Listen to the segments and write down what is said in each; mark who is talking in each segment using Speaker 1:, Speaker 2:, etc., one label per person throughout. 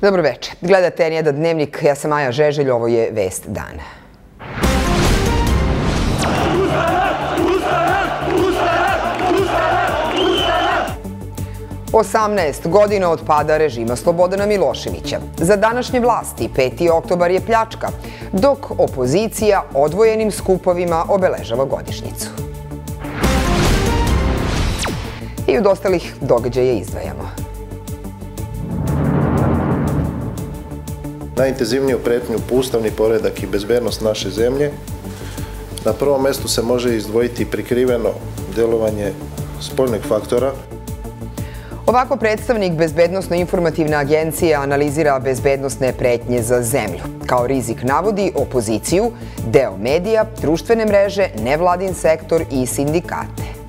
Speaker 1: Dobro večer. Gledate N1 dnevnik, ja sam Maja Žeželj, ovo je Vest dana. Osamnaest godina od pada režima Slobodana Miloševića. Za današnje vlasti 5. oktobar je pljačka, dok opozicija odvojenim skupovima obeležava godišnjicu. I od ostalih događaja izdvajamo.
Speaker 2: Najintenzivniju pretnju po ustavni poredak i bezbednost naše zemlje. Na prvom mestu se može izdvojiti prikriveno delovanje spoljnog faktora.
Speaker 1: Ovako predstavnik Bezbednostno-informativne agencije analizira bezbednostne pretnje za zemlju. Kao rizik navodi opoziciju, deo medija, društvene mreže, nevladin sektor i sindikate.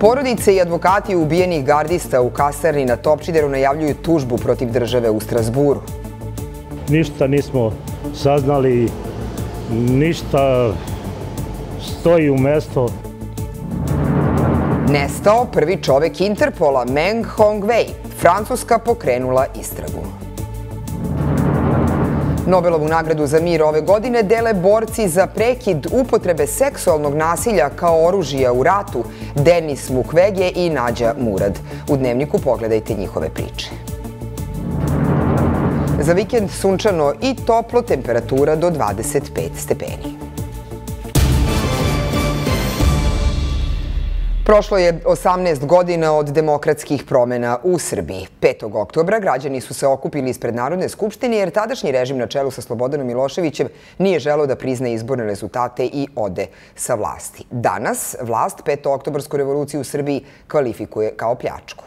Speaker 1: Porodice i advokati ubijenih gardista u kasarni na Topčideru najavljuju tužbu protiv države u Strasburu.
Speaker 3: Ništa nismo saznali, ništa stoji u mesto.
Speaker 1: Nestao prvi čovek Interpola, Meng Hongwei. Francuska pokrenula istragu. Nobelovu nagradu za mir ove godine dele borci za prekid upotrebe seksualnog nasilja kao oružija u ratu Denis Mukwege i Nađa Murad. U dnevniku pogledajte njihove priče. Za vikend sunčano i toplo temperatura do 25 stepeni. Prošlo je 18 godina od demokratskih promena u Srbiji. 5. oktobra građani su se okupili ispred Narodne skupštine jer tadašnji režim na čelu sa Slobodanom Miloševićem nije želeo da prizne izborne rezultate i ode sa vlasti. Danas vlast 5. oktobarsku revoluciju u Srbiji kvalifikuje kao pljačku.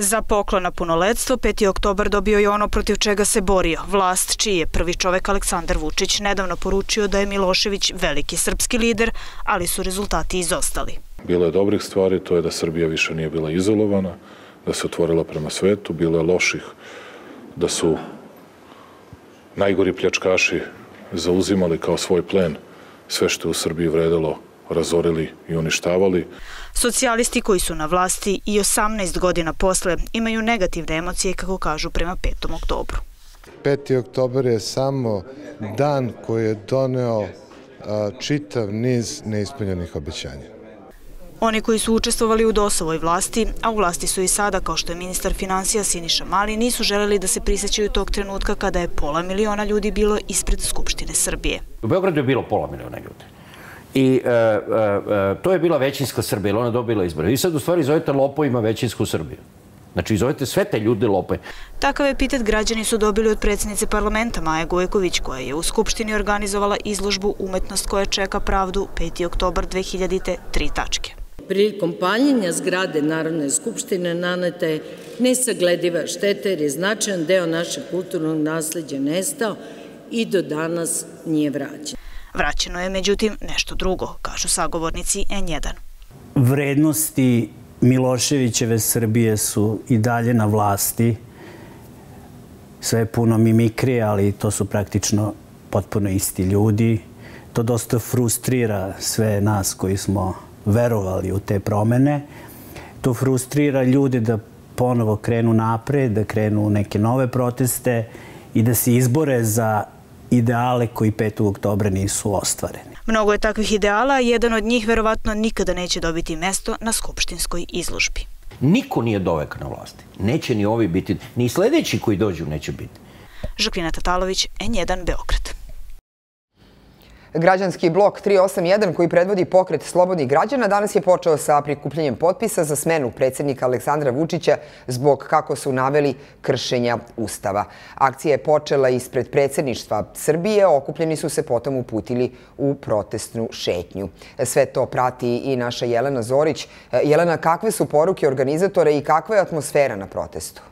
Speaker 4: Za poklon na punoletstvo 5. oktobar dobio je ono protiv čega se borio. Vlast, čiji je prvi čovek Aleksandar Vučić nedavno poručio da je Milošević veliki srpski lider, ali su rezultati izostali.
Speaker 5: Bilo je dobrih stvari, to je da Srbija više nije bila izolovana, da se otvorila prema svetu, bilo je loših, da su najgori pljačkaši zauzimali kao svoj plen sve što je u Srbiji vredelo, razorili i uništavali.
Speaker 4: Socijalisti koji su na vlasti i 18 godina posle imaju negativne emocije, kako kažu, prema 5. oktobru.
Speaker 6: 5. oktober je samo dan koji je doneo čitav niz neispunjenih obećanja.
Speaker 4: Oni koji su učestvovali u dosovoj vlasti, a u vlasti su i sada, kao što je ministar financija Siniša Mali, nisu želeli da se prisećaju tog trenutka kada je pola miliona ljudi bilo ispred Skupštine Srbije.
Speaker 7: U Beogradu je bilo pola miliona ljudi. I e, e, e, to je bila većinska Srbija, ili ona dobila izbore. Vi sad u stvari zovete lopovima većinsku Srbiju. Znači, zovete sve te ljude lope.
Speaker 4: Takav epitet građani su dobili od predsjednice parlamenta Maje Gojković, koja je u Skupštini organizovala izložbu Umetnost koja čeka pravdu 5. oktobar 2000. tri tačke.
Speaker 8: Prilikom paljenja zgrade Narodne skupštine naneta je nesaglediva šteta jer je značajan deo našeg kulturnog nasledđa nestao i do danas nije vraćen.
Speaker 4: Vraćeno je, međutim, nešto drugo, kažu sagovornici N1.
Speaker 9: Vrednosti Miloševićeve Srbije su i dalje na vlasti. Sve je puno mimikrije, ali to su praktično potpuno isti ljudi. To dosta frustrira sve nas koji smo verovali u te promene. To frustrira ljude da ponovo krenu napred, da krenu u neke nove proteste i da se izbore za ideale koji 5. oktobra nisu ostvareni.
Speaker 4: Mnogo je takvih ideala, a jedan od njih verovatno nikada neće dobiti mesto na skupštinskoj izložbi.
Speaker 7: Niko nije dovek na vlasti. Neće ni ovi biti, ni sledeći koji dođu neće biti.
Speaker 4: Žaklina Tatalović, N1 Beograd.
Speaker 1: Građanski blok 381 koji predvodi pokret slobodnih građana danas je počeo sa prikupljanjem potpisa za smenu predsjednika Aleksandra Vučića zbog, kako su naveli, kršenja Ustava. Akcija je počela ispred predsjedništva Srbije, okupljeni su se potom uputili u protestnu šetnju. Sve to prati i naša Jelena Zorić. Jelena, kakve su poruke organizatora i kakva je atmosfera na protestu?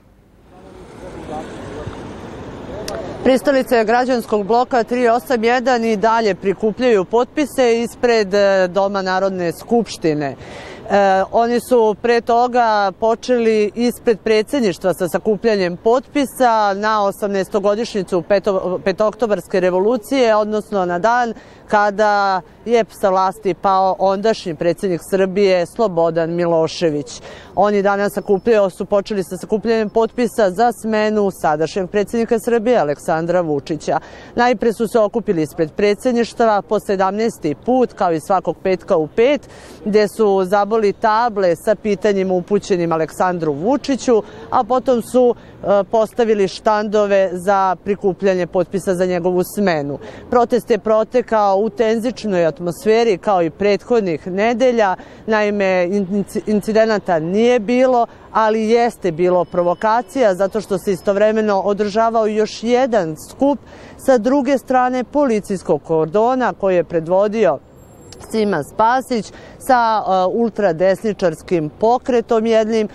Speaker 10: Pristalice građanskog bloka 381 i dalje prikupljaju potpise ispred e, Doma Narodne skupštine. E, oni su pre toga počeli ispred predsjedništva sa sakupljanjem potpisa na 18. peto, petoktobarske revolucije, odnosno na dan kada je sa vlasti pao ondašnji predsjednik Srbije Slobodan Milošević. Oni danas sakupljaju, su počeli sa sakupljanjem potpisa za smenu sadašnjeg predsjednika Srbije Aleksandra Vučića. Najpre su se okupili ispred predsjedništva po 17. put, kao i svakog petka u pet, gde su zaboli table sa pitanjima upućenim Aleksandru Vučiću, a potom su e, postavili štandove za prikupljanje potpisa za njegovu smenu. Protest je protekao u tenzičnoj atmosferi kao i prethodnih nedelja. Naime, incidenata nije bilo, ali jeste bilo provokacija zato što se istovremeno održavao još jedan skup sa druge strane policijskog kordona koji je predvodio Sima Spasić sa uh, ultradesničarskim pokretom jednim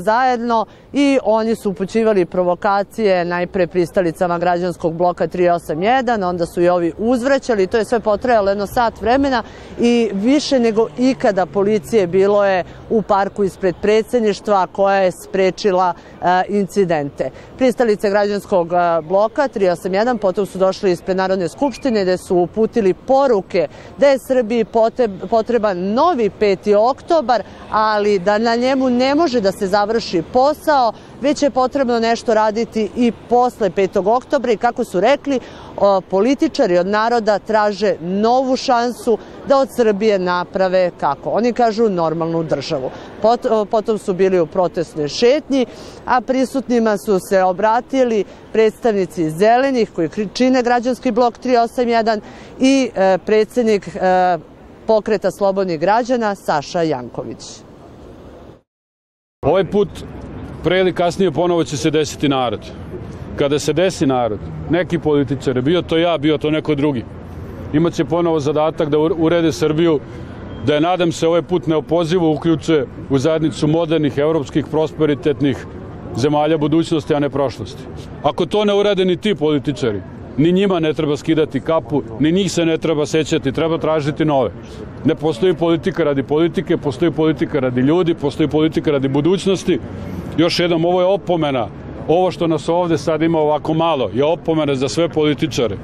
Speaker 10: zajedno i oni su upućivali provokacije najpre pristalicama građanskog bloka 381, onda su i ovi uzvraćali, to je sve potrajalo jedno sat vremena i više nego ikada policije bilo je u parku ispred predsjedništva koja je sprečila uh, incidente. Pristalice građanskog bloka 381 potom su došli ispred Narodne skupštine gde su uputili poruke da je Srbiji potreban novi 5. oktobar, ali da na njemu ne može da se završi posao, već je potrebno nešto raditi i posle 5. oktobra i kako su rekli, političari od naroda traže novu šansu da od Srbije naprave, kako oni kažu, normalnu državu. Potom su bili u protestnoj šetnji, a prisutnima su se obratili predstavnici zelenih koji čine građanski blok 381 i e, predsednik e, pokreta slobodnih građana Saša Janković.
Speaker 11: Ovaj put pre ili kasnije ponovo će se desiti narod. Kada se desi narod, neki političar, bio to ja, bio to neko drugi, imaće ponovo zadatak da urede Srbiju, da je, nadam se, ovaj put neopozivo uključe u zajednicu modernih, evropskih, prosperitetnih zemalja budućnosti, a ne prošlosti. Ako to ne urade ni ti političari, ni njima ne treba skidati kapu, ni njih se ne treba sećati, treba tražiti nove. Ne postoji politika radi politike, postoji politika radi ljudi, postoji politika radi budućnosti. Još jednom, ovo je opomena. Ovo što nas ovde sad ima ovako malo je opomena za sve političare.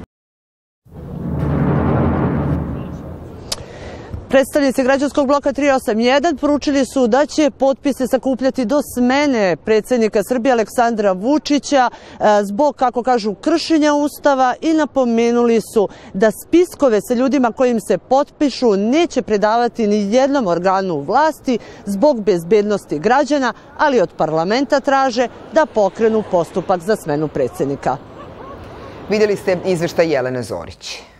Speaker 10: Predstavnici građanskog bloka 381 poručili su da će potpise sakupljati do smene predsednika Srbije Aleksandra Vučića e, zbog, kako kažu, kršenja Ustava i napomenuli su da spiskove sa ljudima kojim se potpišu neće predavati ni jednom organu vlasti zbog bezbednosti građana, ali od parlamenta traže da pokrenu postupak za smenu predsednika.
Speaker 1: Vidjeli ste izveštaj Jelene Zorić.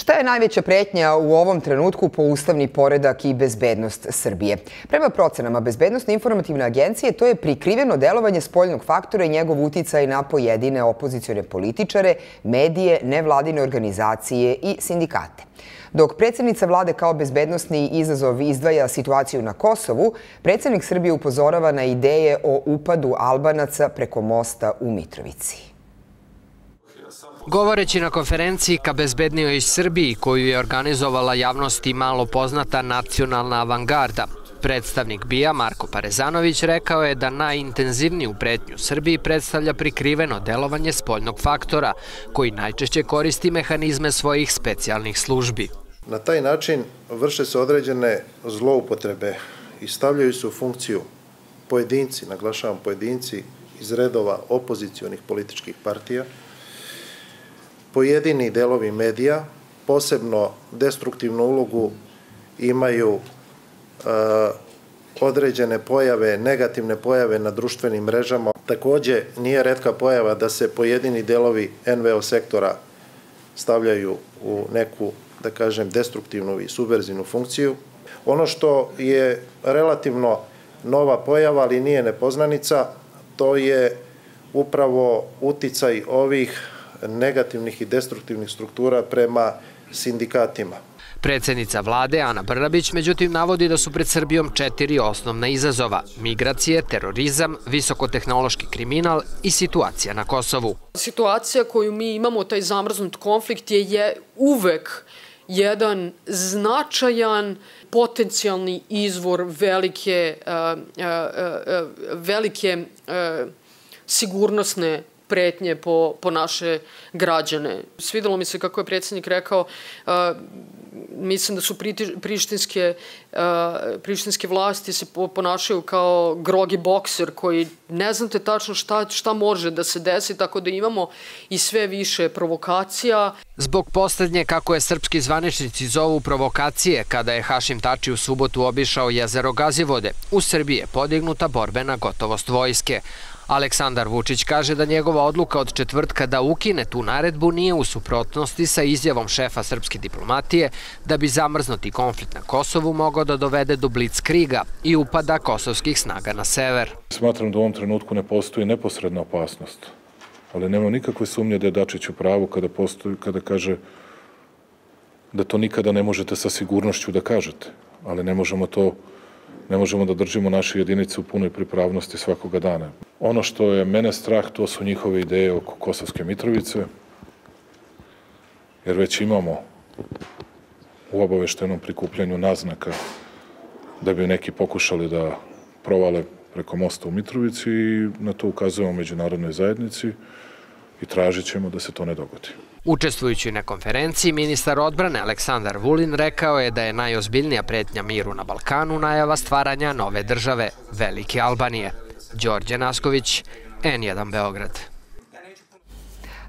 Speaker 1: Šta je najveća pretnja u ovom trenutku po ustavni poredak i bezbednost Srbije? Prema procenama Bezbednostne informativne agencije, to je prikriveno delovanje spoljnog faktora i njegov uticaj na pojedine opozicione političare, medije, nevladine organizacije i sindikate. Dok predsednica vlade kao bezbednostni izazov izdvaja situaciju na Kosovu, predsednik Srbije upozorava na ideje o upadu Albanaca preko mosta u Mitrovici.
Speaker 12: Govoreći na konferenciji ka bezbednijoj Srbiji koju je organizovala javnosti malo poznata nacionalna avangarda, Predstavnik BIA Marko Parezanović rekao je da najintenzivniju pretnju Srbiji predstavlja prikriveno delovanje spoljnog faktora, koji najčešće koristi mehanizme svojih specijalnih službi.
Speaker 2: Na taj način vrše se određene zloupotrebe i stavljaju se u funkciju pojedinci, naglašavam pojedinci, iz redova opozicijonih političkih partija, pojedini delovi medija, posebno destruktivnu ulogu imaju e, određene pojave, negativne pojave na društvenim mrežama. Takođe, nije redka pojava da se pojedini delovi NVO sektora stavljaju u neku, da kažem, destruktivnu i subverzivnu funkciju. Ono što je relativno nova pojava, ali nije nepoznanica, to je upravo uticaj ovih negativnih i destruktivnih struktura prema sindikatima.
Speaker 12: Predsednica vlade Ana Brnabić međutim navodi da su pred Srbijom četiri osnovna izazova. Migracije, terorizam, visokotehnološki kriminal i situacija na Kosovu.
Speaker 13: Situacija koju mi imamo, taj zamrznut konflikt je, je uvek jedan značajan potencijalni izvor velike, velike sigurnosne pretnje po, po naše građane. Svidelo mi se kako je predsjednik rekao, mislim da su prištinske, prištinske vlasti se ponašaju kao grogi bokser koji ne znate tačno šta, šta može da se desi, tako da imamo i sve više provokacija.
Speaker 12: Zbog poslednje, kako je srpski zvaničnici zovu provokacije, kada je Hašim Tači u subotu obišao jezero Gazivode, u Srbiji je podignuta borbena gotovost vojske. Aleksandar Vučić kaže da njegova odluka od četvrtka da ukine tu naredbu nije u suprotnosti sa izjavom šefa srpske diplomatije da bi zamrznuti konflikt na Kosovu mogao da dovede do kriga i upada kosovskih snaga na sever.
Speaker 5: Smatram da u ovom trenutku ne postoji neposredna opasnost, ali nema nikakve sumnje da je Dačić u pravu kada, postoji, kada kaže da to nikada ne možete sa sigurnošću da kažete, ali ne možemo to ne možemo da držimo naše jedinice u punoj pripravnosti svakoga dana. Ono što je mene strah, to su njihove ideje oko Kosovske Mitrovice, jer već imamo u obaveštenom prikupljanju naznaka da bi neki pokušali da provale preko mosta u Mitrovici i na to ukazujemo međunarodnoj zajednici i tražit ćemo da se to ne dogodi.
Speaker 12: Učestvujući na konferenciji, ministar odbrane Aleksandar Vulin rekao je da je najozbiljnija pretnja miru na Balkanu najava stvaranja nove države, Velike Albanije. Đorđe Nasković, N1 Beograd.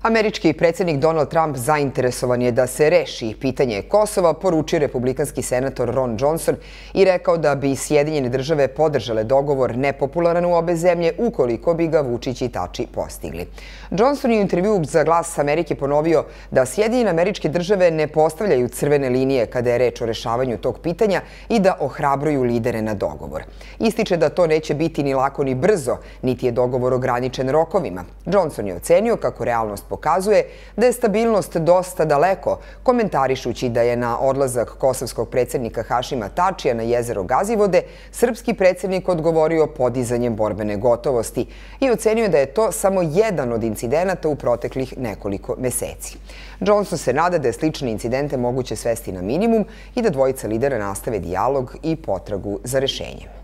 Speaker 1: Američki predsjednik Donald Trump zainteresovan je da se reši pitanje Kosova, poručio republikanski senator Ron Johnson i rekao da bi Sjedinjene države podržale dogovor nepopularan u obe zemlje ukoliko bi ga Vučić i Tači postigli. Johnson je u intervju za glas Amerike ponovio da Sjedinjene američke države ne postavljaju crvene linije kada je reč o rešavanju tog pitanja i da ohrabruju lidere na dogovor. Ističe da to neće biti ni lako ni brzo, niti je dogovor ograničen rokovima. Johnson je ocenio kako realnost pokazuje da je stabilnost dosta daleko, komentarišući da je na odlazak kosovskog predsjednika Hašima Tačija na jezero Gazivode srpski predsjednik odgovorio podizanjem borbene gotovosti i ocenio da je to samo jedan od incidenata u proteklih nekoliko meseci. Johnson se nada da je slične incidente moguće svesti na minimum i da dvojica lidera nastave dijalog i potragu za rešenjem.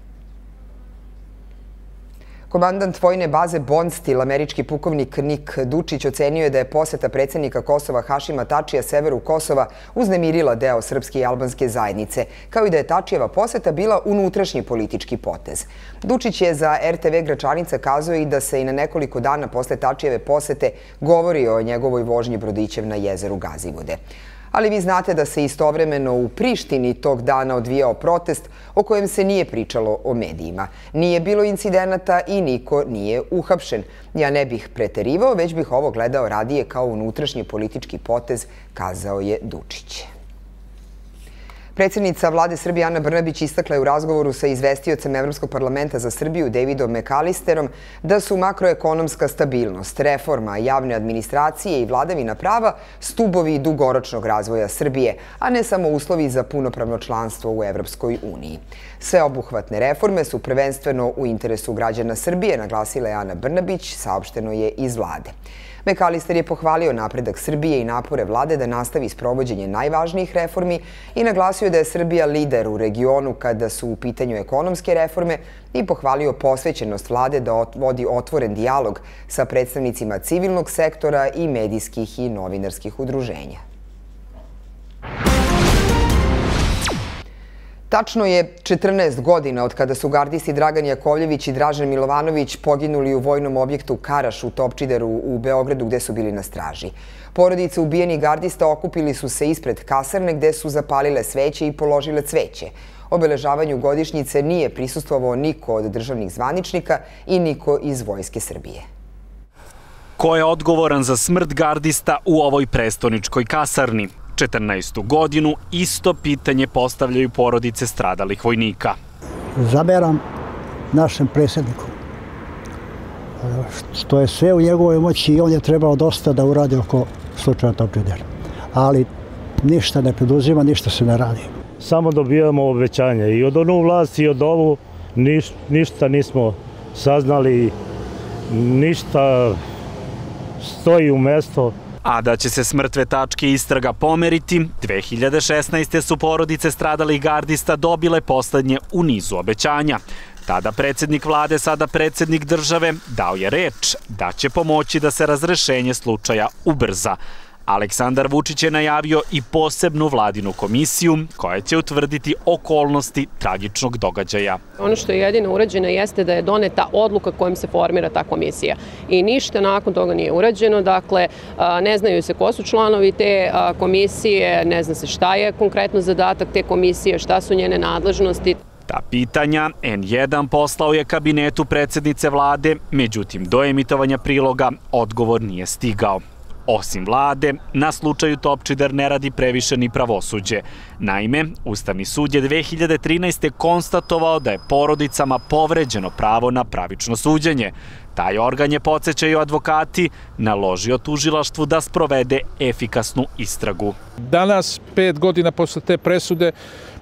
Speaker 1: Komandant vojne baze Bonstil, američki pukovnik Nik Dučić, ocenio je da je poseta predsednika Kosova Hašima Tačija severu Kosova uznemirila deo srpske i albanske zajednice, kao i da je Tačijeva poseta bila unutrašnji politički potez. Dučić je za RTV Gračanica kazao i da se i na nekoliko dana posle Tačijeve posete govori o njegovoj vožnji brodićev na jezeru Gazivode ali vi znate da se istovremeno u Prištini tog dana odvijao protest o kojem se nije pričalo o medijima. Nije bilo incidenata i niko nije uhapšen. Ja ne bih preterivao, već bih ovo gledao radije kao unutrašnji politički potez, kazao je Dučić. Predsjednica vlade Srbije Ana Brnabić istakla je u razgovoru sa izvestiocem Evropskog parlamenta za Srbiju Davidom Mekalisterom da su makroekonomska stabilnost, reforma javne administracije i vladavina prava stubovi dugoročnog razvoja Srbije, a ne samo uslovi za punopravno članstvo u Evropskoj uniji. Sveobuhvatne reforme su prvenstveno u interesu građana Srbije, naglasila je Ana Brnabić, saopšteno je iz vlade. Mekalister je pohvalio napredak Srbije i napore vlade da nastavi sprovođenje najvažnijih reformi i naglasio da je Srbija lider u regionu kada su u pitanju ekonomske reforme i pohvalio posvećenost vlade da vodi otvoren dijalog sa predstavnicima civilnog sektora i medijskih i novinarskih udruženja. Tačno je 14 godina od kada su gardisti Dragan Jakovljević i Dražen Milovanović poginuli u vojnom objektu Karaš u Topčideru u Beogradu gde su bili na straži. Porodice ubijenih gardista okupili su se ispred kasarne gde su zapalile sveće i položile cveće. Obeležavanju godišnjice nije prisustvovao niko od državnih zvaničnika i niko iz Vojske Srbije.
Speaker 14: Ko je odgovoran za smrt gardista u ovoj prestoničkoj kasarni? 14. godinu isto pitanje postavljaju porodice stradalih vojnika.
Speaker 15: Zameram našem predsjedniku što je sve u njegovoj moći i on je trebao dosta da uradi oko slučaja Topčider. Ali ništa ne preduzima, ništa se ne radi.
Speaker 3: Samo dobijamo obećanje i od onu vlast i od ovu ništa nismo saznali, ništa stoji u mesto
Speaker 14: A da će se s mrtve tačke istraga pomeriti, 2016. su porodice stradalih gardista dobile poslednje u nizu obećanja. Tada predsednik vlade, sada predsednik države, dao je reč da će pomoći da se razrešenje slučaja ubrza. Aleksandar Vučić je najavio i posebnu vladinu komisiju koja će utvrditi okolnosti tragičnog događaja.
Speaker 16: Ono što je jedino urađeno jeste da je doneta odluka kojom se formira ta komisija. I ništa nakon toga nije urađeno, dakle ne znaju se ko su članovi te komisije, ne zna se šta je konkretno zadatak te komisije, šta su njene nadležnosti.
Speaker 14: Ta pitanja N1 poslao je kabinetu predsednice vlade, međutim do emitovanja priloga odgovor nije stigao. Osim vlade, na slučaju Topčider ne radi previše ni pravosuđe. Naime, Ustavni sud je 2013. konstatovao da je porodicama povređeno pravo na pravično suđenje. Taj organ je, podsjećaju advokati, naložio tužilaštvu da sprovede efikasnu istragu.
Speaker 17: Danas, pet godina posle te presude,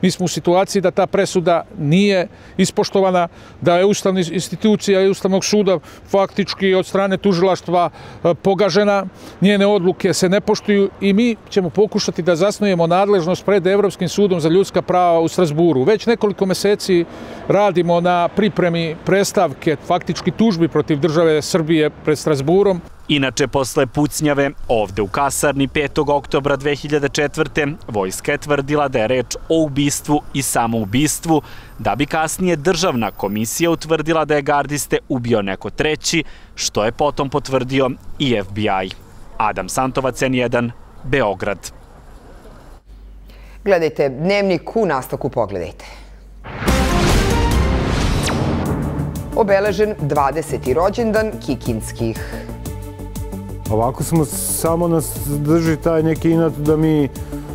Speaker 17: Mi smo u situaciji da ta presuda nije ispoštovana, da je ustavna institucija i Ustavnog suda faktički od strane tužilaštva e, pogažena, njene odluke se ne poštuju i mi ćemo pokušati da zasnujemo nadležnost pred Evropskim sudom za ljudska prava u Strasburu. Već nekoliko meseci radimo na pripremi prestavke, faktički tužbi protiv države Srbije pred Strasburom.
Speaker 14: Inače, posle pucnjave, ovde u kasarni 5. oktobra 2004. vojska je tvrdila da je reč o ubistvu i samoubistvu, da bi kasnije državna komisija utvrdila da je gardiste ubio neko treći, što je potom potvrdio i FBI. Adam Santovac, N1, Beograd.
Speaker 1: Gledajte dnevnik u nastavku pogledajte. Obeležen 20. rođendan Kikinskih.
Speaker 18: Ovako smo, samo nas drži taj neki inat da mi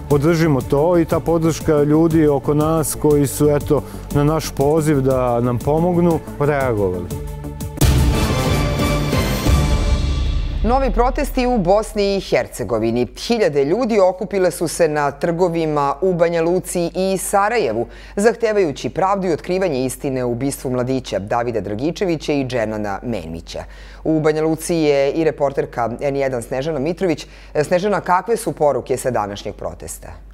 Speaker 18: podržimo to i ta podrška ljudi oko nas koji su eto na naš poziv da nam pomognu reagovali.
Speaker 1: Novi protesti u Bosni i Hercegovini. Hiljade ljudi okupile su se na trgovima u Banja Luci i Sarajevu, zahtevajući pravdu i otkrivanje istine u ubistvu mladića Davida Dragičevića i Dženana Menmića. U Banja Luci je i reporterka N1 Snežana Mitrović. Snežana, kakve su poruke sa današnjeg protesta?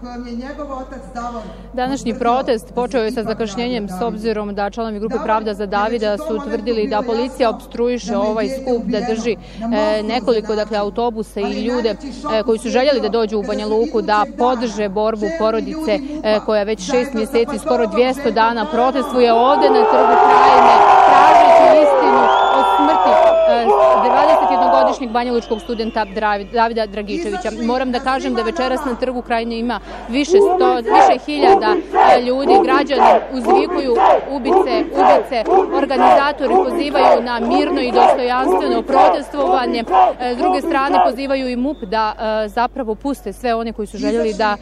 Speaker 19: Kojom je njegov otac Davor...
Speaker 20: Današnji protest počeo je sa zakašnjenjem s obzirom da članovi grupe Pravda za Davida su utvrdili da policija obstruiše ovaj skup, da drži e, nekoliko dakle, autobusa i ljude e, koji su željeli da dođu u Banja Luku da podrže borbu porodice e, koja već šest mjeseci, skoro 200 dana protestuje ovde na trgu Krajine, tražeći istinu o smrti 21-godišnjeg banjalučkog studenta Davida Dragičevića. Moram da kažem da večeras na trgu Krajine ima više, sto, više hiljada e, ljudi, građani uzvikuju ubice, ubice, organizatori pozivaju na mirno i dostojanstveno protestovanje, e, s druge strane pozivaju i MUP da e, zapravo puste sve one koji su željeli da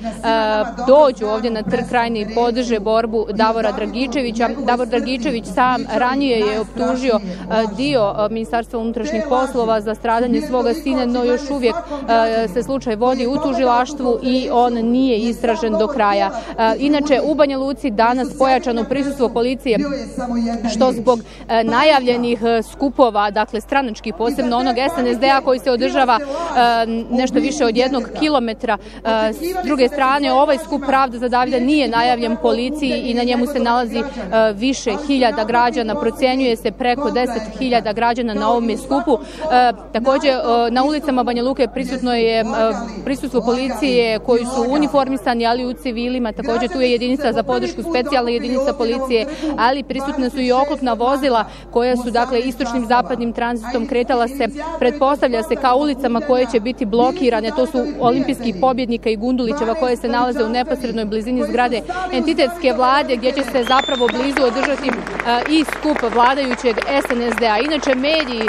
Speaker 20: dođu ovdje na trg Krajine i podrže borbu Davora Dragičevića. Davor Dragičević sam ranije je optužio dio Ministarstva unutrašnjih poslova za stradanje svoga sina, no još uvijek se slučaj vodi u tužilaštvu i on nije istražen do kraja. E, inače, u Banja Luci danas pojačano prisustvo policije, što zbog e, najavljenih e, skupova, dakle stranački, posebno onog SNSD-a koji se održava nešto više od jednog kilometra. S druge strane, ovaj skup Pravda za Davida nije najavljen policiji i na njemu se nalazi više hiljada građana, procenjuje se preko 10 hiljada građana na ovom skupu. Takođe, na ulicama Banja Luke prisutno je prisustvo policije koji su uniformi uniformisani, ali u civilima. Takođe tu je jedinica za podršku, specijalna jedinica policije, ali prisutne su i oklopna vozila koja su dakle istočnim zapadnim tranzitom kretala se, pretpostavlja se kao ulicama koje će biti blokirane. To su olimpijskih pobjednika i Gundulićeva koje se nalaze u neposrednoj blizini zgrade entitetske vlade gdje će se zapravo blizu održati i skup vladajućeg SNSD-a. Inače, mediji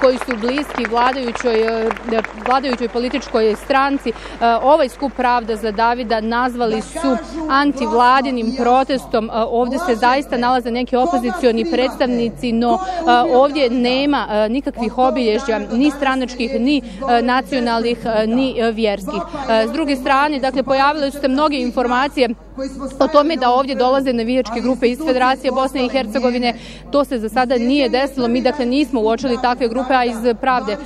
Speaker 20: koji su bliski vladajućoj, vladajućoj političkoj stranci, ovaj skup pravda za Davida da nazvali su antivladinim protestom. Ovde se zaista nalaze neki opozicioni predstavnici, no ovdje nema nikakvih obilježja ni stranačkih, ni nacionalnih, ni vjerskih. S druge strane, dakle, pojavile su se mnoge informacije o tome da ovdje dolaze navijačke grupe iz Federacije Bosne i Hercegovine. To se za sada nije desilo. Mi dakle nismo uočili takve grupe, a iz pravde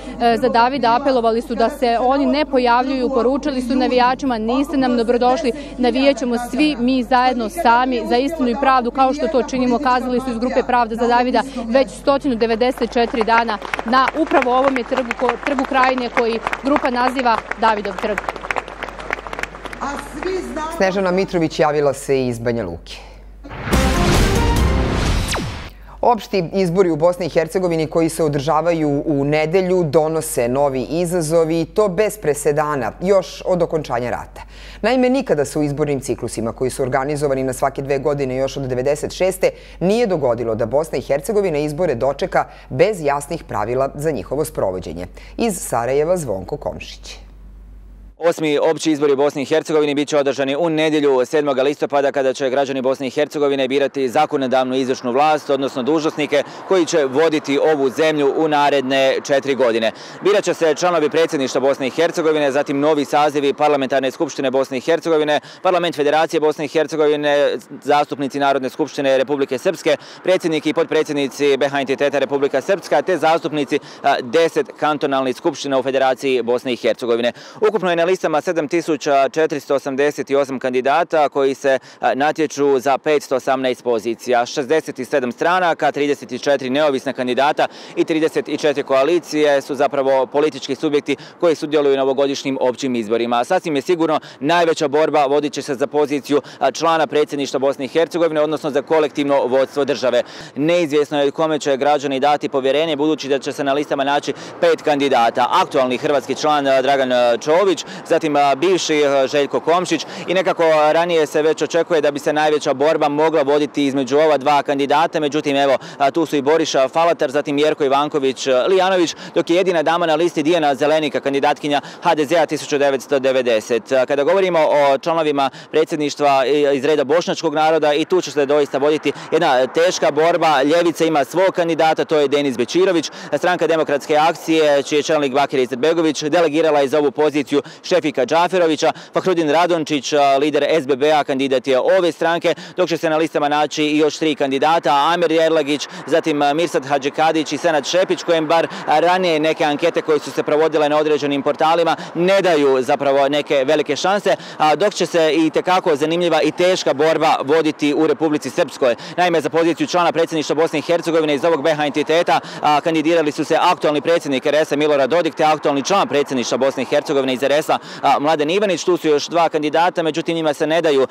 Speaker 20: za Davida, apelovali su da se oni ne pojavljuju, poručili su navijačima, niste nam dobrodošli, navijaćemo svi mi zajedno sami za istinu i pravdu, kao što to činimo, kazali su iz grupe Pravda za Davida već 194 dana na upravo ovom je trgu, trgu krajine koji grupa naziva Davidov trg.
Speaker 1: Snežana Mitrović javila se iz Banja Luke. Opšti izbori u Bosni i Hercegovini koji se održavaju u nedelju donose novi izazovi to bez presedana, još od okončanja rata. Naime, nikada se u izbornim ciklusima koji su organizovani na svake dve godine još od 96. nije dogodilo da Bosna i Hercegovina izbore dočeka bez jasnih pravila za njihovo sprovođenje. Iz Sarajeva Zvonko Komšić.
Speaker 21: Osmi opći izbori u Bosni i Hercegovini biće održani u nedjelju 7. listopada kada će građani Bosne i Hercegovine birati zakonodavnu izvršnu vlast, odnosno dužnosnike koji će voditi ovu zemlju u naredne četiri godine. Biraće se članovi predsjedništva Bosne i Hercegovine, zatim novi sazivi Parlamentarne skupštine Bosne i Hercegovine, Parlament Federacije Bosne i Hercegovine, zastupnici Narodne skupštine Republike Srpske, predsjednik i podpredsjednici BH entiteta Republika Srpska, te zastupnici deset kantonalnih skupština u Federaciji Bosne i Hercegovine. Ukupno je na listama 7488 kandidata koji se natječu za 518 pozicija. 67 stranaka, 34 neovisna kandidata i 34 koalicije su zapravo politički subjekti koji sudjeluju na ovogodišnjim općim izborima. Sasvim je sigurno najveća borba vodit će se za poziciju člana predsjedništva Bosne i Hercegovine, odnosno za kolektivno vodstvo države. Neizvjesno je kome će građani dati povjerenje, budući da će se na listama naći pet kandidata. Aktualni hrvatski član Dragan Čović, zatim bivši Željko Komšić i nekako ranije se već očekuje da bi se najveća borba mogla voditi između ova dva kandidata, međutim evo tu su i Boriša Falatar, zatim Jerko Ivanković Lijanović, dok je jedina dama na listi Dijana Zelenika, kandidatkinja HDZ-a 1990. Kada govorimo o članovima predsjedništva iz reda bošnjačkog naroda i tu će se doista voditi jedna teška borba. Ljevica ima svog kandidata, to je Denis Bečirović, stranka demokratske akcije, čiji je čelnik Bakir Izetbegović, delegirala je za ovu poziciju Šefika Džaferovića, Fahrudin Radončić, lider SBB-a, kandidat je ove stranke, dok će se na listama naći i još tri kandidata, Amer Jerlagić, zatim Mirsad Hadžekadić i Senad Šepić, kojem bar ranije neke ankete koje su se provodile na određenim portalima ne daju zapravo neke velike šanse, dok će se i tekako zanimljiva i teška borba voditi u Republici Srpskoj. Naime, za poziciju člana predsjedništva Bosne i Hercegovine iz ovog BH entiteta kandidirali su se aktualni predsjednik RS-a Milorad Dodik te aktualni član predsjedništva Bosne i Hercegovine iz RS-a Mladen Ivanić. Tu su još dva kandidata, međutim njima se ne daju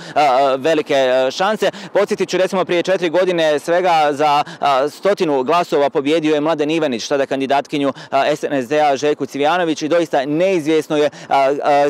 Speaker 21: velike šanse. Podsjetit ću recimo prije četiri godine svega za stotinu glasova pobjedio je Mladen Ivanić, tada kandidatkinju SNSD-a Željku Civijanović i doista neizvjesno je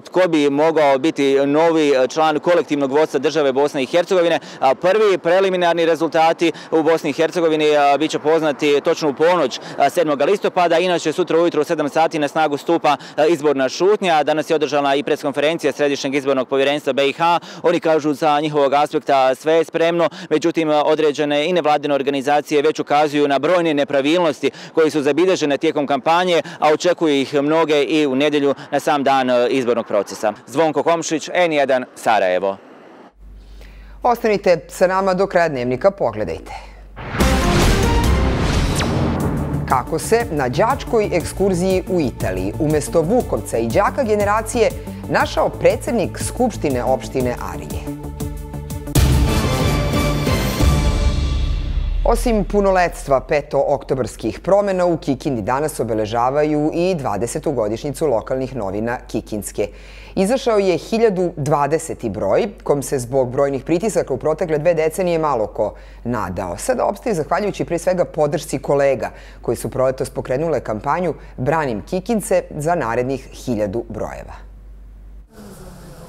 Speaker 21: tko bi mogao biti novi član kolektivnog vodstva države Bosne i Hercegovine. Prvi preliminarni rezultati u Bosni i Hercegovini bit će poznati točno u ponoć 7. listopada. Inače, sutra ujutro u 7 sati na snagu stupa izborna šutnja. Danas je održana i preskonferencija Središnjeg izbornog povjerenstva BiH. Oni kažu za njihovog aspekta sve je spremno, međutim određene i nevladine organizacije već ukazuju na brojne nepravilnosti koji su zabilježene tijekom kampanje, a očekuju ih mnoge i u nedjelju na sam dan izbornog procesa. Zvonko Komšić, N1, Sarajevo.
Speaker 1: Ostanite sa nama do kraja dnevnika, pogledajte. Kako se na đačkoj ekskurziji u Italiji umesto Vukovca i đaka generacije našao predsednik Skupštine opštine Arije. Osim punoletstva peto-oktobarskih promjena, u Kikindi danas obeležavaju i 20. godišnicu lokalnih novina Kikinske. Izašao je 1020. broj, kom se zbog brojnih pritisaka u protekle dve decenije malo ko nadao. Sada obstaje zahvaljujući pre svega podršci kolega koji su proletos pokrenule kampanju Branim Kikince za narednih 1000 brojeva.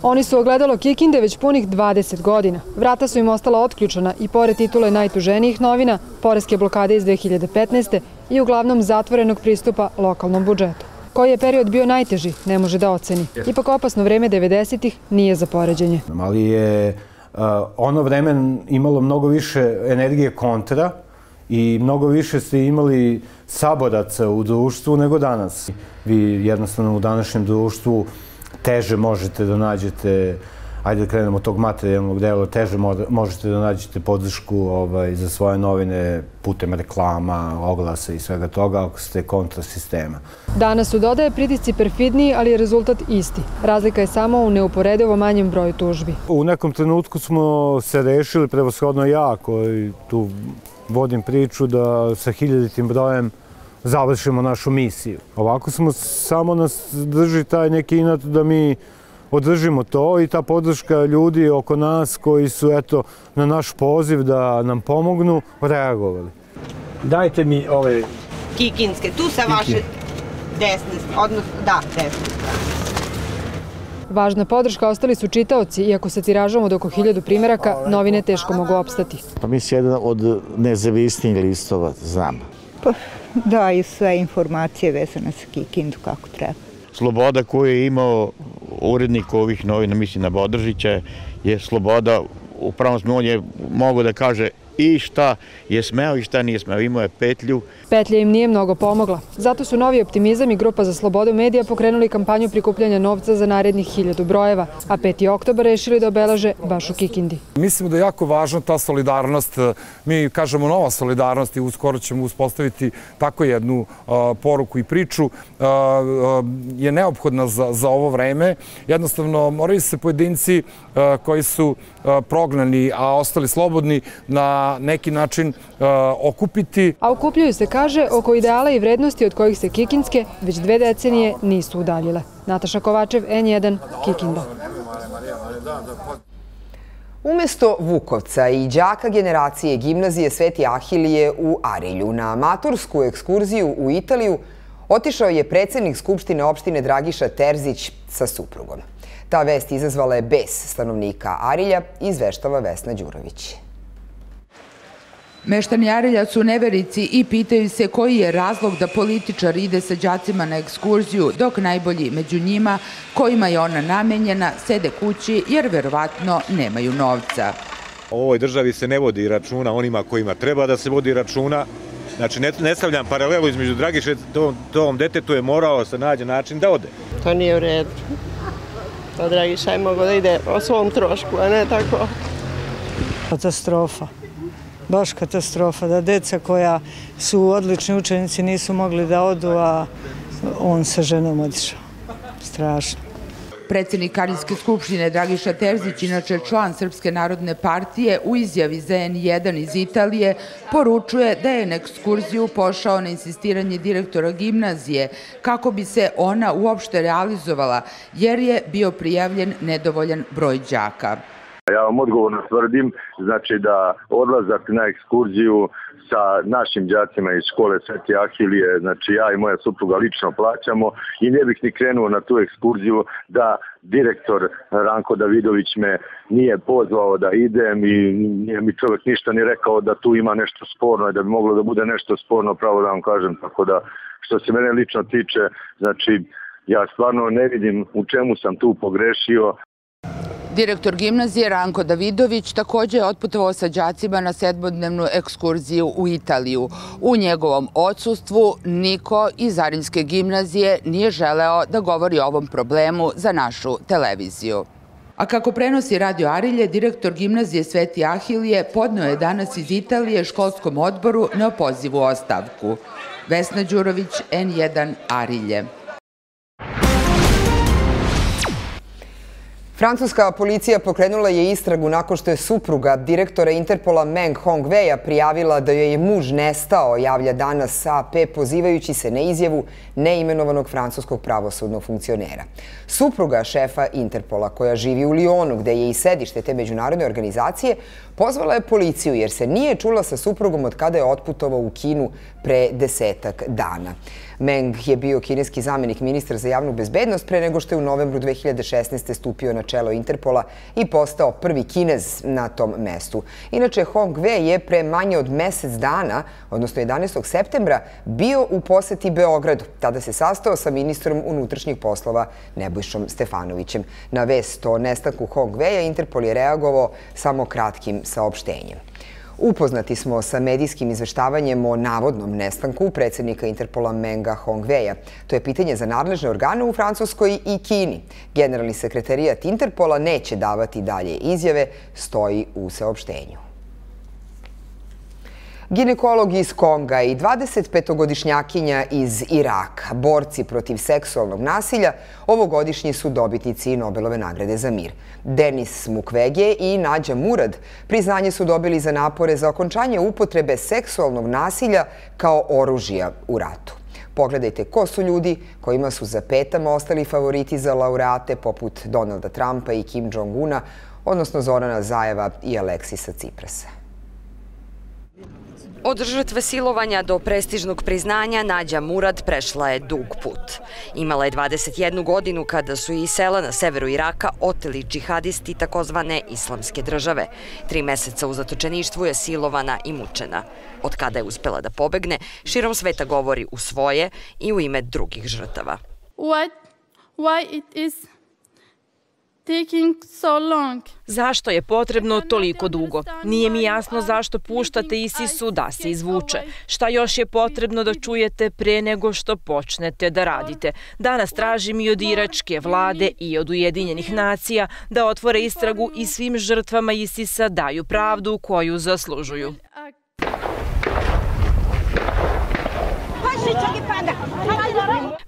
Speaker 22: Oni su ogledalo Kikinde već punih 20 godina. Vrata su im ostala otključena i pored titule najtuženijih novina, poreske blokade iz 2015. i uglavnom zatvorenog pristupa lokalnom budžetu. Koji je period bio najteži, ne može da oceni. Ipak opasno vreme 90-ih nije za poređenje.
Speaker 18: Ali je ono vreme imalo mnogo više energije kontra i mnogo više ste imali saboraca u društvu nego danas. Vi jednostavno u današnjem društvu teže možete da nađete ajde da krenemo od tog materijalnog dela, teže možete da nađete podršku ovaj, za svoje novine putem reklama, oglasa i svega toga ako ste kontra sistema.
Speaker 22: Danas su dodaje pritisci perfidniji, ali je rezultat isti. Razlika je samo u neuporedivo manjem broju tužbi.
Speaker 18: U nekom trenutku smo se rešili, prevoshodno ja koji tu vodim priču, da sa hiljaditim brojem završimo našu misiju. Ovako smo samo nas drži taj neki inat da mi održimo to i ta podrška ljudi oko nas koji su eto na naš poziv da nam pomognu reagovali. Dajte mi ove...
Speaker 23: Kikinske, tu sa vaše desne, odnosno, da, desne
Speaker 22: Važna podrška ostali su čitaoci, iako sa tiražom od oko hiljadu primjeraka, novine teško mogu opstati.
Speaker 24: Pa mi si jedan od nezavisnijih listova, znam.
Speaker 23: Pa daju sve informacije vezane sa Kikindu kako treba.
Speaker 24: Sloboda koju je imao urednik ovih novina, mislim na Bodržića, je sloboda, u pravom smislu on je mogo da kaže i šta je smeo i šta nije smeo. Imao je petlju.
Speaker 22: Petlja im nije mnogo pomogla. Zato su Novi optimizam i Grupa za slobodu medija pokrenuli kampanju prikupljanja novca za narednih hiljadu brojeva, a 5. oktober rešili da obelaže baš u Kikindi.
Speaker 25: Mislimo da je jako važna ta solidarnost. Mi kažemo nova solidarnost i uskoro ćemo uspostaviti tako jednu poruku i priču. je neophodna za, za ovo vreme. Jednostavno, moraju se pojedinci koji su prognani, a ostali slobodni, na neki način okupiti.
Speaker 22: A okupljaju se, kaže, oko ideala i vrednosti od kojih se Kikinske već dve decenije nisu udaljile. Nataša Kovačev, N1, Kikinda.
Speaker 1: Umesto Vukovca i đaka generacije gimnazije Sveti Ahilije u Arilju na matursku ekskurziju u Italiju otišao je predsednik Skupštine opštine Dragiša Terzić sa suprugom. Ta vest izazvala je bes stanovnika Arilja, izveštava Vesna Đurović.
Speaker 26: Meštani Arilja su neverici i pitaju se koji je razlog da političar ide sa đacima na ekskurziju, dok najbolji među njima, kojima je ona namenjena, sede kući jer verovatno nemaju novca.
Speaker 27: U ovoj državi se ne vodi računa onima kojima treba da se vodi računa. Znači, ne, ne stavljam paralelu između Dragiše, tom, tom detetu je morao se nađe način da ode.
Speaker 28: To nije u redu. To Dragiša je mogo da ide o svom trošku, a ne tako.
Speaker 29: Katastrofa baš katastrofa, da deca koja su odlični učenici nisu mogli da odu, a on sa ženom odišao. Strašno.
Speaker 26: Predsednik Karinske skupštine Dragiša Terzić, inače član Srpske narodne partije, u izjavi za N1 iz Italije, poručuje da je na ekskurziju pošao na insistiranje direktora gimnazije kako bi se ona uopšte realizovala, jer je bio prijavljen nedovoljan broj đaka.
Speaker 30: Ja vam odgovorno tvrdim znači da odlazak na ekskurziju sa našim đacima iz škole Sveti Ahilije, znači ja i moja supruga lično plaćamo i ne bih ni krenuo na tu ekskurziju da direktor Ranko Davidović me nije pozvao da idem i nije mi čovjek ništa ni rekao da tu ima nešto sporno i da bi moglo da bude nešto sporno, pravo da vam kažem, tako da što se mene lično tiče, znači ja stvarno ne vidim u čemu sam tu pogrešio.
Speaker 26: Direktor gimnazije Ranko Davidović takođe je otputovao sa đacima na sedmodnevnu ekskurziju u Italiju. U njegovom odsustvu niko iz Arinske gimnazije nije želeo da govori o ovom problemu za našu televiziju. A kako prenosi Radio Arilje, direktor gimnazije Sveti Ahilije podneo je danas iz Italije školskom odboru na opozivu ostavku. Vesna Đurović, N1 Arilje.
Speaker 1: Francuska policija pokrenula je istragu nakon što je supruga direktora Interpola Meng Hongweja prijavila da joj je muž nestao, javlja danas AP pozivajući se na izjavu neimenovanog francuskog pravosudnog funkcionera. Supruga šefa Interpola koja živi u Lionu gde je i sedište te međunarodne organizacije pozvala je policiju jer se nije čula sa suprugom od kada je otputovao u Kinu pre desetak dana. Meng je bio kineski zamenik ministra za javnu bezbednost pre nego što je u novembru 2016. stupio na čelo Interpola i postao prvi kinez na tom mestu. Inače, Hong Wei je pre manje od mesec dana, odnosno 11. septembra, bio u poseti Beogradu. Tada se sastao sa ministrom unutrašnjih poslova Nebojšom Stefanovićem. Na vest o nestanku Hong Wei-a Interpol je reagovao samo kratkim saopštenjem. Upoznati smo sa medijskim izveštavanjem o navodnom nestanku predsednika Interpola Menga Hongveja. To je pitanje za nadležne organe u Francuskoj i Kini. Generalni sekretarijat Interpola neće davati dalje izjave, stoji u saopštenju. Ginekolog iz Konga i 25-godišnjakinja iz Iraka, borci protiv seksualnog nasilja, ovogodišnji su dobitnici Nobelove nagrade za mir. Denis Mukwege i Nađa Murad priznanje su dobili za napore za okončanje upotrebe seksualnog nasilja kao oružija u ratu. Pogledajte ko su ljudi kojima su za petama ostali favoriti za laureate poput Donalda Trumpa i Kim Jong-una, odnosno Zorana Zajeva i Aleksisa Ciprasa.
Speaker 31: Od žrtve silovanja do prestižnog priznanja Nađa Murad prešla je dug put. Imala je 21 godinu kada su i sela na severu Iraka oteli džihadisti takozvane islamske države. Tri meseca u zatočeništvu je silovana i mučena. Od kada je uspela da pobegne, širom sveta govori u svoje i u ime drugih žrtava.
Speaker 32: What, why it is taking so long?
Speaker 33: Zašto je potrebno toliko dugo? Nije mi jasno zašto puštate Isisu da se izvuče. Šta još je potrebno da čujete pre nego što počnete da radite? Danas tražim i od iračke vlade i od Ujedinjenih nacija da otvore istragu i svim žrtvama Isisa daju pravdu koju zaslužuju.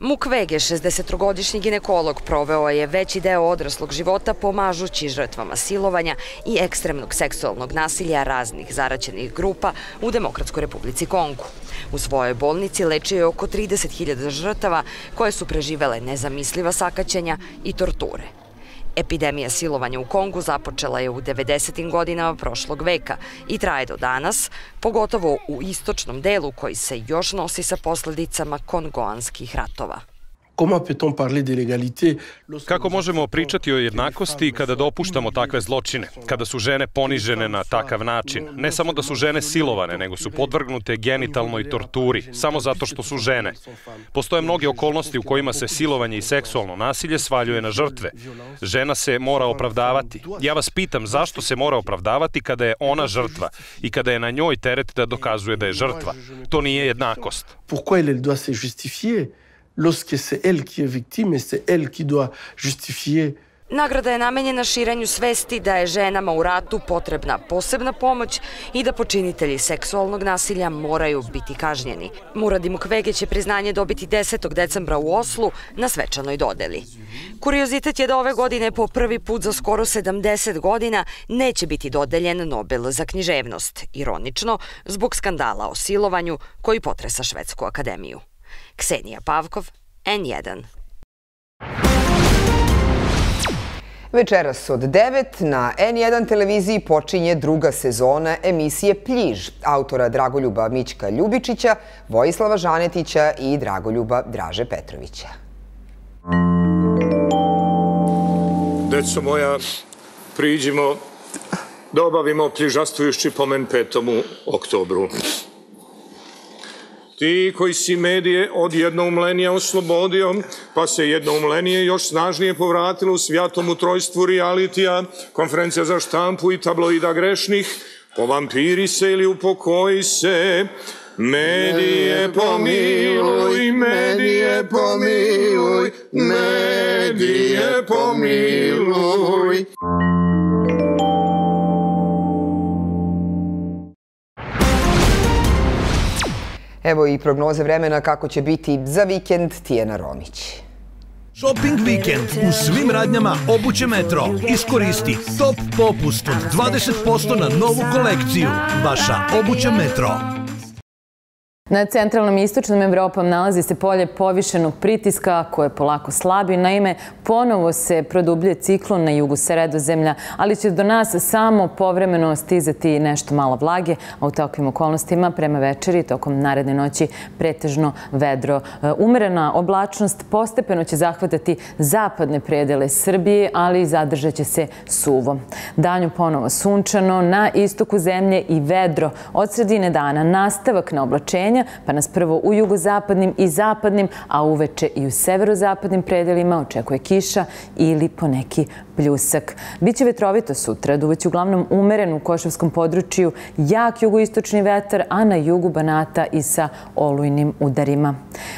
Speaker 31: Mukwege, 63-godišnji ginekolog, proveo je veći deo odraslog života pomažući žrtvama silovanja i ekstremnog seksualnog nasilja raznih zaraćenih grupa u Demokratskoj republici Kongu. U svojoj bolnici lečio je oko 30.000 žrtava koje su preživele nezamisliva sakaćenja i torture. Epidemija silovanja u Kongu započela je u 90. godinama prošlog veka i traje do danas, pogotovo u istočnom delu koji se još nosi sa posledicama kongoanskih ratova.
Speaker 34: Kako možemo pričati o jednakosti kada dopuštamo takve zločine, kada su žene ponižene na takav način? Ne samo da su žene silovane, nego su podvrgnute genitalnoj torturi, samo zato što su žene. Postoje mnoge okolnosti u kojima se silovanje i seksualno nasilje svaljuje na žrtve. Žena se mora opravdavati. Ja vas pitam zašto se mora opravdavati kada je ona žrtva i kada je na njoj teret da dokazuje da je žrtva. To nije jednakost.
Speaker 35: Pourquoi elle doit se justifier lorsque c'est elle qui est victime et c'est elle qui doit justifier
Speaker 31: Nagrada je namenjena širenju svesti da je ženama u ratu potrebna posebna pomoć i da počinitelji seksualnog nasilja moraju biti kažnjeni. Muradi Mukwege će priznanje dobiti 10. decembra u Oslu na svečanoj dodeli. Kuriozitet je da ove godine po prvi put za skoro 70 godina neće biti dodeljen Nobel za književnost, ironično, zbog skandala o silovanju koji potresa Švedsku akademiju. Ksenija Pavkov, N1.
Speaker 1: Večeras od 9 na N1 televiziji počinje druga sezona emisije Pljiž autora Dragoljuba Mićka Ljubičića, Vojislava Žanetića i Dragoljuba Draže Petrovića.
Speaker 36: Deco moja, priđimo da obavimo pljižastvujući pomen petomu oktobru. Ti koji si medije od jednoumlenija oslobodio, pa se jednoumlenije još snažnije povratilo u svijatom utrojstvu realitija, konferencija za štampu i tabloida grešnih, povampiri se ili upokoji se, Medije pomiluj, medije pomiluj, medije pomiluj.
Speaker 1: Evo i prognoze vremena kako će biti za vikend Tijena Romić.
Speaker 37: Shopping vikend u svim radnjama obuće Metro. Iskoristi top popust od 20% na novu kolekciju. Vaša obuća Metro.
Speaker 38: Na centralnom i istočnom Evropom nalazi se polje povišenog pritiska koje polako slabi. Naime, ponovo se produbljuje ciklon na jugu sredozemlja, ali će do nas samo povremeno stizati nešto malo vlage, a u takvim okolnostima prema večeri tokom naredne noći pretežno vedro. Umerena oblačnost postepeno će zahvatati zapadne predele Srbije, ali zadržat će se suvo. Danju ponovo sunčano, na istoku zemlje i vedro. Od sredine dana nastavak na oblačenje oblačenja, pa nas prvo u jugozapadnim i zapadnim, a uveče i u severozapadnim predelima očekuje kiša ili poneki pljusak. Biće vetrovito sutra, duveć uglavnom umeren u Košavskom području, jak jugoistočni vetar, a na jugu Banata i sa olujnim udarima.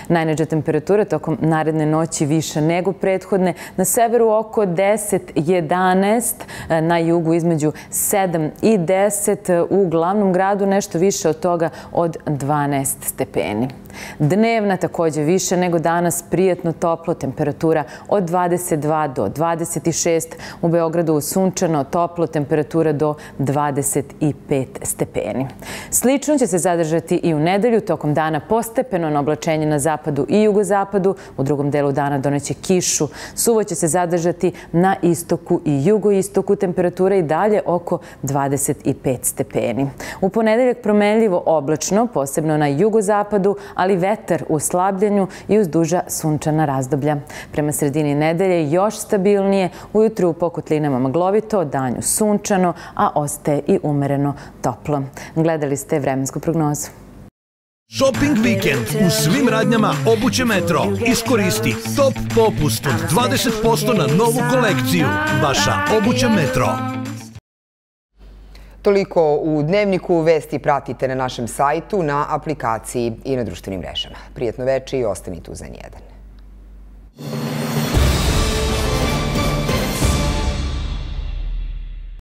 Speaker 38: Najneđa temperatura tokom naredne noći više nego prethodne. Na severu oko 10-11, na jugu između 7 i 10, u glavnom gradu nešto više od toga od 12 stepeni. Dnevna takođe više nego danas, prijetno toplo, temperatura od 22 do 26, u Beogradu sunčano, toplo, temperatura do 25 stepeni. Slično će se zadržati i u nedelju, tokom dana postepeno na oblačenje na zapadu i jugozapadu, u drugom delu dana doneće kišu, suvo će se zadržati na istoku i jugoistoku, temperatura i dalje oko 25 stepeni. U ponedeljak promenljivo oblačno, posebno na jugozapadu, ali vetar u slabljenju i uz duža sunčana razdoblja. Prema sredini nedelje još stabilnije, ujutru u pokutlinama maglovito, danju sunčano, a ostaje i umereno toplo. Gledali ste vremensku prognozu.
Speaker 37: Shopping vikend u svim radnjama obuće Metro. Iskoristi top popust od 20% na novu kolekciju. Vaša obuća Metro.
Speaker 1: Toliko u Dnevniku vesti pratite na našem sajtu, na aplikaciji i na društvenim mrežama. Prijetno veče i ostanite uz N1.